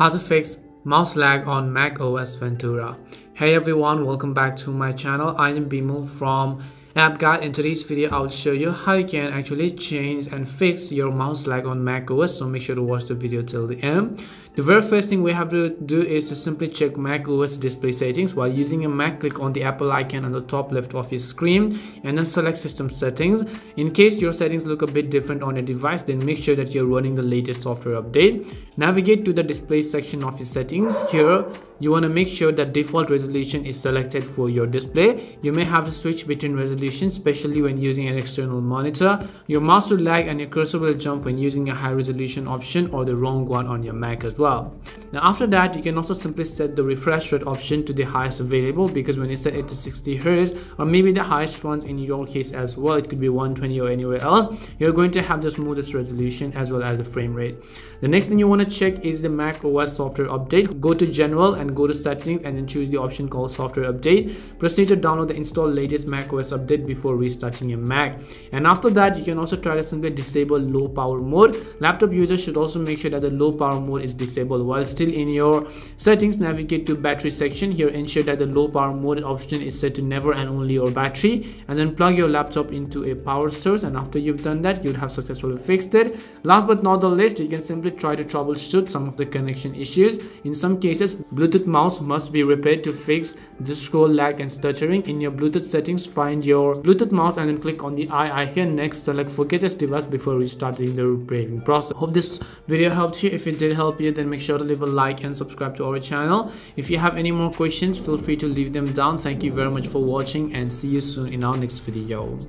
how to fix mouse lag on Mac OS Ventura. Hey everyone, welcome back to my channel. I am Bimal from app guide. In today's video i will show you how you can actually change and fix your mouse lag on mac os so make sure to watch the video till the end. The very first thing we have to do is to simply check mac os display settings. While using a mac click on the apple icon on the top left of your screen and then select system settings. In case your settings look a bit different on your device then make sure that you're running the latest software update. Navigate to the display section of your settings. Here you want to make sure that default resolution is selected for your display. You may have to switch between resolution especially when using an external monitor. Your mouse will lag and your cursor will jump when using a high resolution option or the wrong one on your mac as well now after that you can also simply set the refresh rate option to the highest available because when you set it to 60 hertz or maybe the highest ones in your case as well it could be 120 or anywhere else you're going to have the smoothest resolution as well as the frame rate. The next thing you want to check is the mac os software update. Go to general and go to settings and then choose the option called software update. Proceed to download the install latest mac os update before restarting your mac. And after that you can also try to simply disable low power mode. Laptop users should also make sure that the low power mode is disabled while still in your settings navigate to battery section here ensure that the low power mode option is set to never and only your battery and then plug your laptop into a power source and after you've done that you'd have successfully fixed it last but not the least you can simply try to troubleshoot some of the connection issues in some cases bluetooth mouse must be repaired to fix the scroll lag and stuttering. In your Bluetooth settings, find your Bluetooth mouse and then click on the eye icon. Next, select forget this device before restarting the repairing process. Hope this video helped you. If it did help you, then make sure to leave a like and subscribe to our channel. If you have any more questions, feel free to leave them down. Thank you very much for watching and see you soon in our next video.